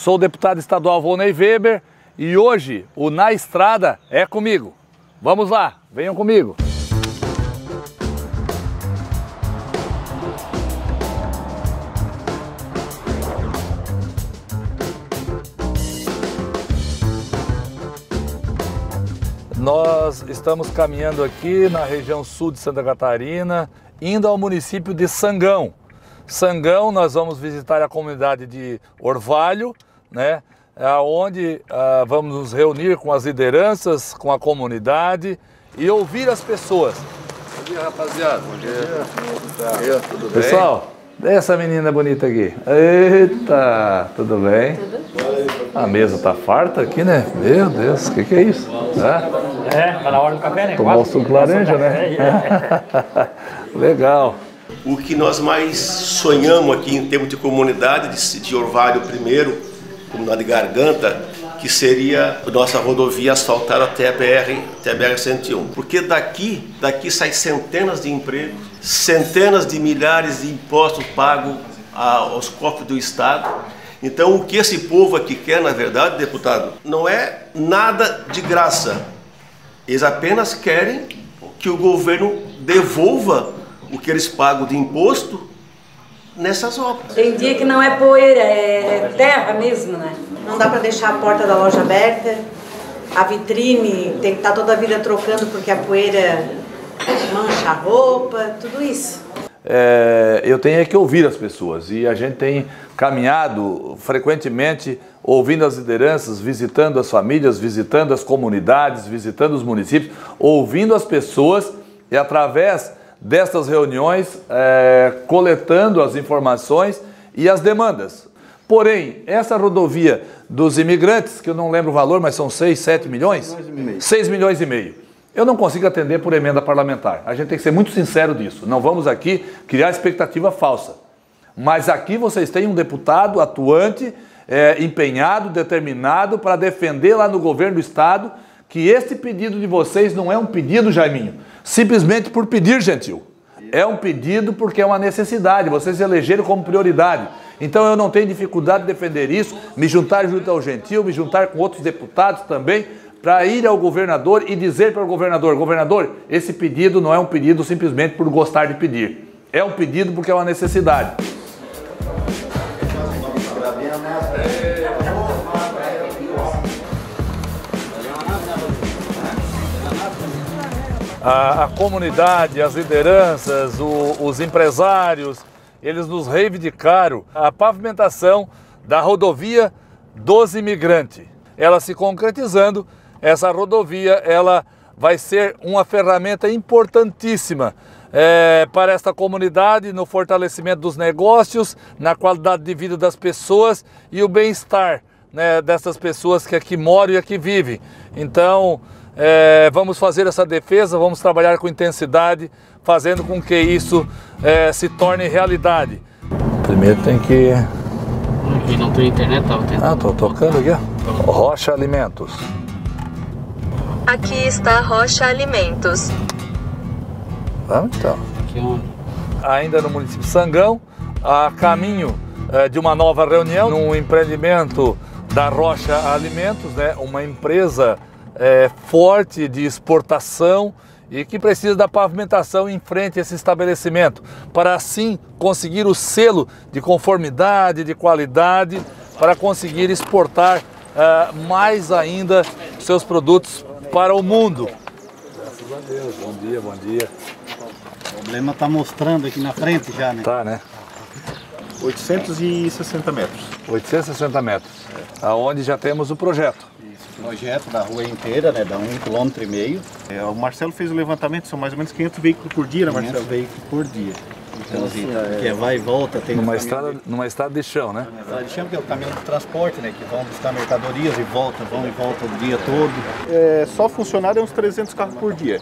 Sou o deputado estadual Volney Weber e hoje o Na Estrada é comigo. Vamos lá, venham comigo. Nós estamos caminhando aqui na região sul de Santa Catarina, indo ao município de Sangão. Sangão, nós vamos visitar a comunidade de Orvalho, né? Onde ah, vamos nos reunir com as lideranças, com a comunidade e ouvir as pessoas. Bom dia, rapaziada. Bom dia. Bom dia. Tudo bem? Pessoal, essa menina bonita aqui. Eita, tudo bem? A mesa tá farta aqui, né? Meu Deus, o que, que é isso? É, é tá na hora do café, né? Tomar o suco laranja, né? Legal. O que nós mais sonhamos aqui em termos de comunidade, de, de Orvalho primeiro, comunidade Garganta, que seria nossa rodovia asfaltada até a BR, até a BR 101. Porque daqui, daqui sai centenas de empregos, centenas de milhares de impostos pagos aos cofres do Estado. Então, o que esse povo aqui quer, na verdade, deputado, não é nada de graça. Eles apenas querem que o governo devolva o que eles pagam de imposto nessas obras. Tem dia que não é poeira, é terra mesmo, né? Não dá para deixar a porta da loja aberta, a vitrine tem que estar tá toda a vida trocando porque a poeira mancha a roupa, tudo isso. É, eu tenho é que ouvir as pessoas e a gente tem caminhado frequentemente ouvindo as lideranças, visitando as famílias, visitando as comunidades, visitando os municípios, ouvindo as pessoas e através destas reuniões, é, coletando as informações e as demandas. Porém, essa rodovia dos imigrantes, que eu não lembro o valor, mas são 6, 7 milhões? 6 milhões e meio. Eu não consigo atender por emenda parlamentar. A gente tem que ser muito sincero disso. Não vamos aqui criar expectativa falsa. Mas aqui vocês têm um deputado atuante, é, empenhado, determinado para defender lá no governo do Estado que este pedido de vocês não é um pedido, Jaiminho, simplesmente por pedir, gentil. É um pedido porque é uma necessidade, vocês elegeram como prioridade. Então eu não tenho dificuldade de defender isso, me juntar junto ao Gentil, me juntar com outros deputados também, para ir ao governador e dizer para o governador: governador, esse pedido não é um pedido simplesmente por gostar de pedir. É um pedido porque é uma necessidade. A, a comunidade, as lideranças, o, os empresários, eles nos reivindicaram a pavimentação da rodovia dos imigrantes. Ela se concretizando, essa rodovia ela vai ser uma ferramenta importantíssima é, para esta comunidade no fortalecimento dos negócios, na qualidade de vida das pessoas e o bem-estar né, dessas pessoas que aqui moram e aqui vivem. Então, é, vamos fazer essa defesa, vamos trabalhar com intensidade, fazendo com que isso é, se torne realidade. Primeiro tem que. Aqui não tem internet, tava tentando. Ah, tô tocando aqui, ó. Rocha Alimentos. Aqui está Rocha Alimentos. Vamos então. Aqui onde? Ainda no município de Sangão, a caminho é, de uma nova reunião, num empreendimento da Rocha Alimentos, né? Uma empresa é, forte de exportação e que precisa da pavimentação em frente a esse estabelecimento, para assim conseguir o selo de conformidade, de qualidade, para conseguir exportar uh, mais ainda seus produtos para o mundo. Graças a Deus, bom dia, bom dia. O problema está mostrando aqui na frente já, né? Tá, né? 860 metros. 860 metros, aonde já temos o projeto projeto da rua inteira, né, dá um quilômetro e meio. É, o Marcelo fez o levantamento, são mais ou menos 500 veículos por dia, né, Marcelo? 500 veículos por dia. Então, assim, que é vai e volta, tem numa estrada, de... numa estrada de chão, né? Numa estrada de chão, que é o caminhão de transporte, né? Que vão buscar mercadorias e voltam, vão e voltam o dia todo. É, só funcionário é uns 300 carros por dia.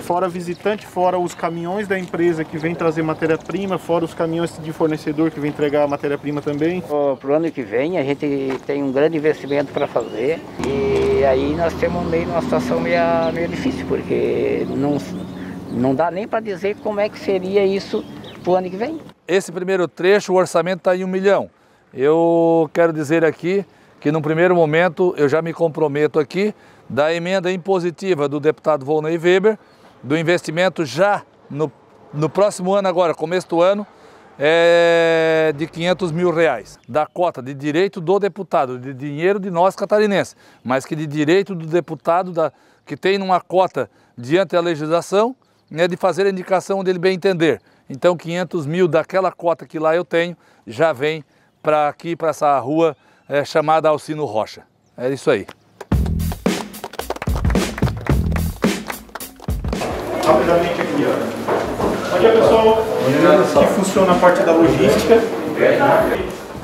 Fora visitante, fora os caminhões da empresa que vem trazer matéria-prima, fora os caminhões de fornecedor que vem entregar a matéria-prima também. Para o ano que vem a gente tem um grande investimento para fazer e aí nós temos meio uma situação meio, meio difícil, porque não, não dá nem para dizer como é que seria isso para o ano que vem. Esse primeiro trecho, o orçamento está em um milhão. Eu quero dizer aqui que no primeiro momento eu já me comprometo aqui da emenda impositiva do deputado Volney Weber, do investimento já no, no próximo ano agora, começo do ano, é de 500 mil reais, da cota de direito do deputado, de dinheiro de nós catarinenses, mas que de direito do deputado da, que tem uma cota diante da legislação, né, de fazer a indicação onde ele bem entender. Então 500 mil daquela cota que lá eu tenho já vem para aqui, para essa rua é, chamada Alcino Rocha. É isso aí. Rapidamente aqui, ó. Bom dia, pessoal. Aqui funciona a parte da logística.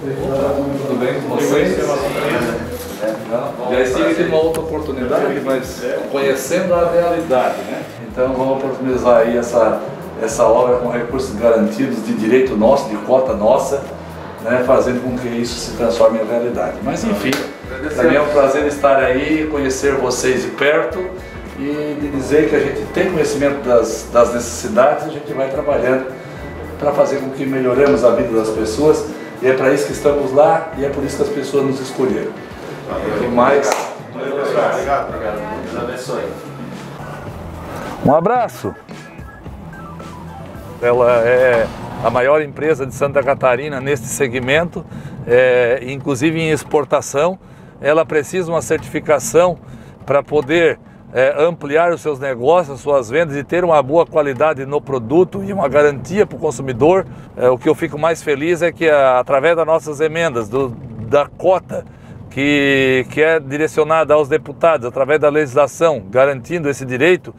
Tudo bem com vocês? Já estive aqui numa outra oportunidade, mas conhecendo a realidade, né? Então vamos oportunizar aí essa, essa obra com recursos garantidos de direito nosso, de cota nossa, né? fazendo com que isso se transforme em realidade. Mas enfim, mim é um prazer estar aí, conhecer vocês de perto e de dizer que a gente tem conhecimento das, das necessidades e a gente vai trabalhando para fazer com que melhoremos a vida das pessoas e é para isso que estamos lá e é por isso que as pessoas nos escolheram. E mais. Obrigado, obrigado. Deus abençoe. Um abraço. Ela é a maior empresa de Santa Catarina neste segmento, é, inclusive em exportação. Ela precisa uma certificação para poder é, ampliar os seus negócios, suas vendas e ter uma boa qualidade no produto e uma garantia para o consumidor. É, o que eu fico mais feliz é que, através das nossas emendas, do, da cota que, que é direcionada aos deputados, através da legislação, garantindo esse direito,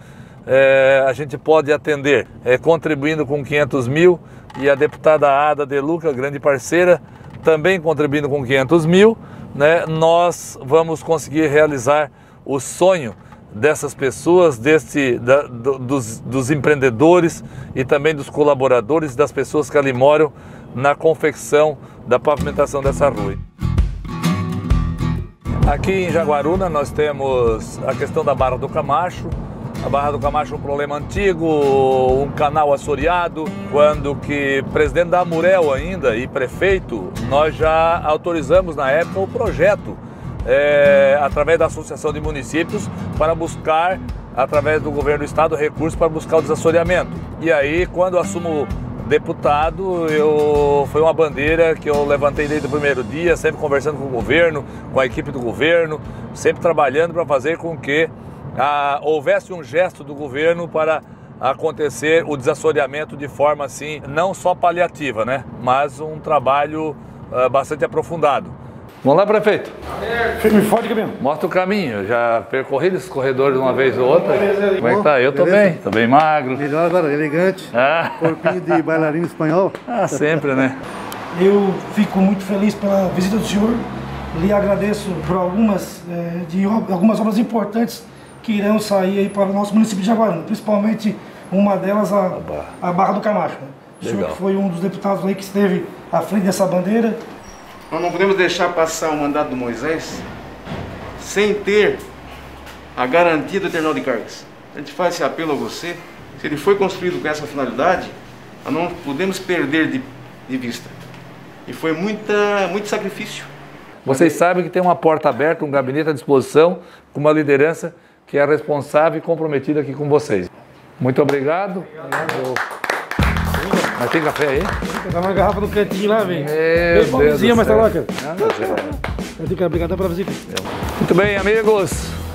é, a gente pode atender, é, contribuindo com 500 mil e a deputada Ada De Luca, grande parceira, também contribuindo com 500 mil, né, nós vamos conseguir realizar o sonho dessas pessoas, desse, da, do, dos, dos empreendedores e também dos colaboradores, das pessoas que ali moram na confecção da pavimentação dessa rua. Aqui em Jaguaruna nós temos a questão da Barra do Camacho. A Barra do Camacho é um problema antigo, um canal assoreado. Quando que presidente da Amurel ainda e prefeito, nós já autorizamos na época o projeto é, através da Associação de Municípios para buscar, através do governo do estado, recursos para buscar o desassoreamento. E aí, quando assumo deputado, eu foi uma bandeira que eu levantei desde o primeiro dia, sempre conversando com o governo, com a equipe do governo, sempre trabalhando para fazer com que ah, houvesse um gesto do governo para acontecer o desassoreamento de forma assim, não só paliativa, né, mas um trabalho ah, bastante aprofundado. Vamos lá, prefeito. Firme forte, caminho. Mostra o caminho. Já percorri esses corredores uma vez ou outra. Como é que tá? Eu tô bem, tô bem magro. Melhor agora, elegante. Ah. Corpinho de bailarino espanhol. Ah, sempre, né? Eu fico muito feliz pela visita do senhor. Lhe agradeço por algumas, eh, de, algumas obras importantes que irão sair aí para o nosso município de Jaguaruna, principalmente uma delas a, a Barra do Camacho. Né? O senhor que foi um dos deputados aí que esteve à frente dessa bandeira, Nós não podemos deixar passar o mandato do Moisés sem ter a garantia do terminal de cargas. A gente faz esse apelo a você. Se ele foi construído com essa finalidade, nós não podemos perder de, de vista. E foi muita, muito sacrifício. Vocês sabem que tem uma porta aberta, um gabinete à disposição, com uma liderança que é responsável e comprometida aqui com vocês. Muito obrigado. Mas tem café aí? tá uma garrafa no cantinho lá, velho. Meu Bem Deus do mas tá lá, cara. Eu tenho que obrigado pra visita. Muito bem, amigos.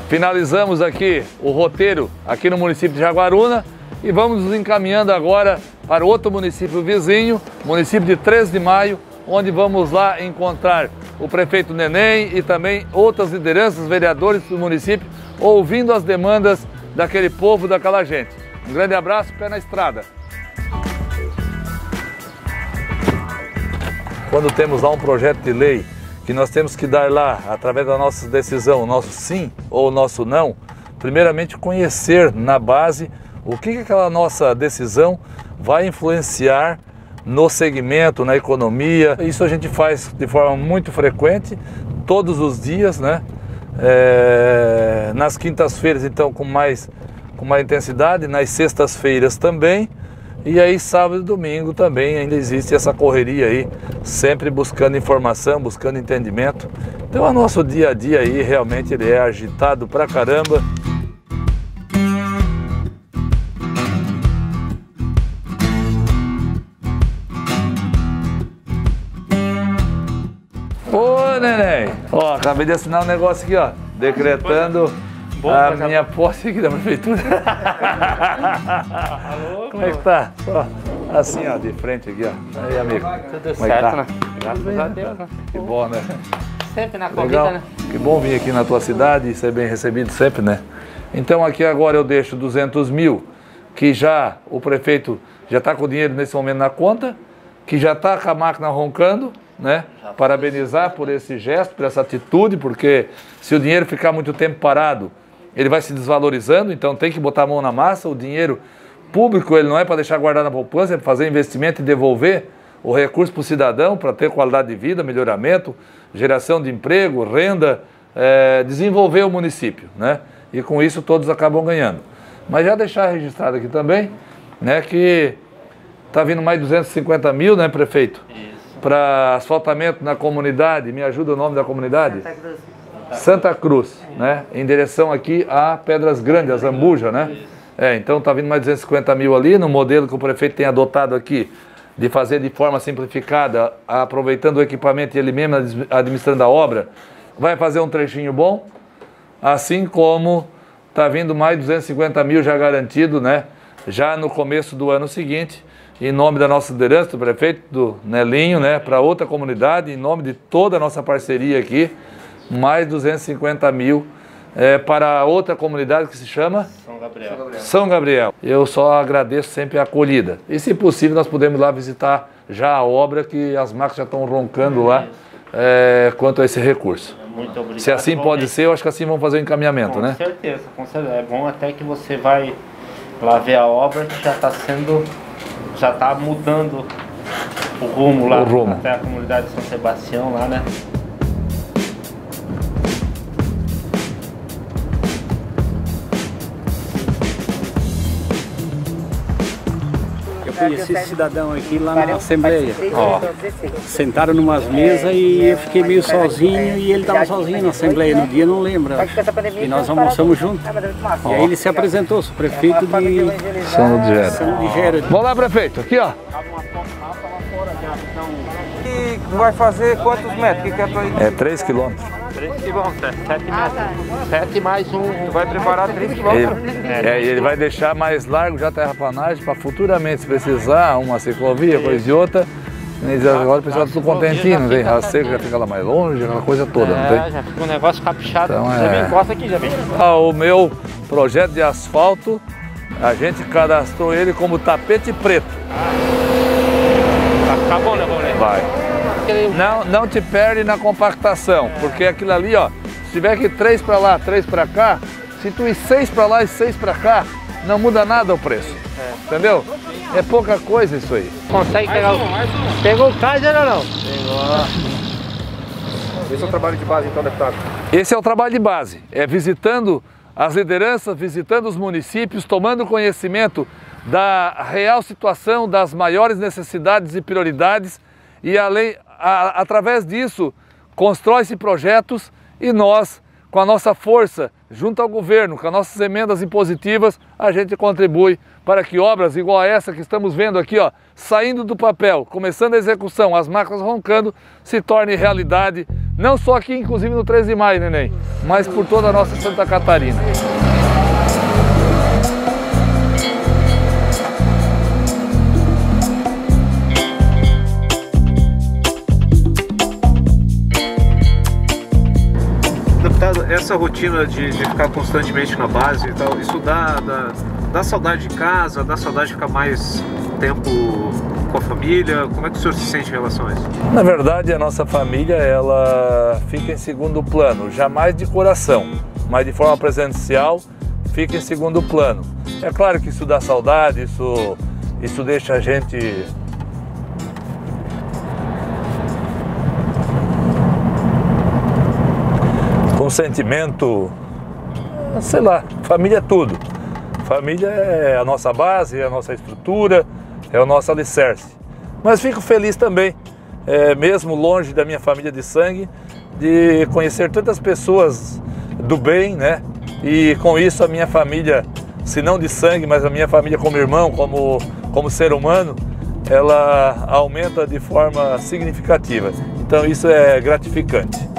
Finalizamos aqui o roteiro aqui no município de Jaguaruna e vamos nos encaminhando agora para outro município vizinho, município de 3 de Maio, onde vamos lá encontrar o prefeito Neném e também outras lideranças, vereadores do município, ouvindo as demandas daquele povo, daquela gente. Um grande abraço, pé na estrada. Quando temos lá um projeto de lei que nós temos que dar lá, através da nossa decisão, o nosso sim ou o nosso não, primeiramente conhecer na base o que, que aquela nossa decisão vai influenciar no segmento, na economia. Isso a gente faz de forma muito frequente, todos os dias, né? É, nas quintas-feiras, então, com mais, com mais intensidade, nas sextas-feiras também. E aí, sábado e domingo também ainda existe essa correria aí, sempre buscando informação, buscando entendimento. Então, o nosso dia a dia aí realmente ele é agitado pra caramba. Ô, neném! Ó, acabei de assinar um negócio aqui, ó, decretando a minha posse aqui da prefeitura. Como é que tá? Assim, ó, de frente aqui, ó. Aí, amigo. Tudo Como é certo, tá? né? Graças a Deus, né? Que bom, né? Sempre na Legal. corrida, né? Que bom vir aqui na tua cidade e ser bem recebido sempre, né? Então aqui agora eu deixo 200 mil, que já o prefeito já está com o dinheiro nesse momento na conta, que já está com a máquina roncando, né? Parabenizar por esse gesto, por essa atitude, porque se o dinheiro ficar muito tempo parado, ele vai se desvalorizando, então tem que botar a mão na massa, o dinheiro público ele não é para deixar guardado na poupança, é para fazer investimento e devolver o recurso para o cidadão, para ter qualidade de vida, melhoramento, geração de emprego, renda, eh, desenvolver o município, né? E com isso todos acabam ganhando. Mas já deixar registrado aqui também, né, que está vindo mais 250 mil, né, prefeito? Para asfaltamento na comunidade, me ajuda o nome da comunidade? Santa Cruz. Santa Cruz, né? Em direção aqui a Pedras Grandes, a Zambuja, né? É, então está vindo mais 250 mil ali, no modelo que o prefeito tem adotado aqui, de fazer de forma simplificada, aproveitando o equipamento e ele mesmo admi- administrando a obra, vai fazer um trechinho bom, assim como está vindo mais 250 mil já garantido, né? Já no começo do ano seguinte, em nome da nossa liderança, do prefeito do Nelinho, né? Para outra comunidade, em nome de toda a nossa parceria aqui, mais 250 mil eh, para outra comunidade que se chama São Gabriel. São Gabriel. Eu só agradeço sempre a acolhida. E se possível, nós podemos lá visitar já a obra que as máquinas já estão roncando lá eh, quanto a esse recurso. Muito obrigado. Se assim pode ser, eu acho que assim vamos fazer o encaminhamento, Com né? certeza, com certeza. É bom até que você vai lá ver a obra que já está sendo, já está mudando o rumo lá O rumo. até a comunidade de São Sebastião lá, né? Esse cidadão aqui lá na Assembleia. Sentaram numas mesas e eu fiquei meio sozinho e ele estava sozinho na Assembleia. No dia não lembro. E nós almoçamos juntos. E aí ele se apresentou, sou prefeito de São Ludgero. São. Vamos lá, prefeito. Aqui, ó. E vai fazer quantos metros? Que que é É 3 quilômetros. 3 quilômetros, é 7 metros. 7 mais um. Tu vai preparar 3 Ele, quilômetros? é, e ele vai deixar mais largo já a terraplanagem para futuramente, se precisar, uma ciclovia, coisa e outra. Nem dizer, Agora o pessoal tá tudo contentinho, não tem rasteiro, já fica lá mais longe, aquela coisa toda, não É, tem? já fica um negócio caprichado. Então, Já é. vem, encosta aqui, já vem. Ah, o meu projeto de asfalto, a gente cadastrou ele como tapete preto. Vai ficar bom, né. Não, não te perde na compactação, porque aquilo ali, ó, se tiver que três para lá, três para cá, se tu ir seis para lá e seis para cá, não muda nada o preço. Entendeu? É pouca coisa isso aí. Consegue pegar o. Pegou o Kaiser ou não? Esse é o trabalho de base, então, deputado. Esse é o trabalho de base, é visitando as lideranças, visitando os municípios, tomando conhecimento da real situação, das maiores necessidades e prioridades e além, a- através disso constrói-se projetos e nós, com a nossa força, junto ao governo, com as nossas emendas impositivas, a gente contribui para que obras igual a essa que estamos vendo aqui, ó, saindo do papel, começando a execução, as máquinas roncando, se torne realidade, não só aqui, inclusive no 13 de maio, neném, mas por toda a nossa Santa Catarina. Essa rotina de, de ficar constantemente na base e tal, isso dá, dá, dá saudade de casa, dá saudade de ficar mais tempo com a família? Como é que o senhor se sente em relação a isso? Na verdade, a nossa família ela fica em segundo plano, jamais de coração, mas de forma presencial fica em segundo plano. É claro que isso dá saudade, isso, isso deixa a gente sentimento, sei lá, família é tudo. Família é a nossa base, é a nossa estrutura, é o nosso alicerce. Mas fico feliz também, é, mesmo longe da minha família de sangue, de conhecer tantas pessoas do bem, né? E com isso a minha família, se não de sangue, mas a minha família como irmão, como, como ser humano, ela aumenta de forma significativa. Então isso é gratificante.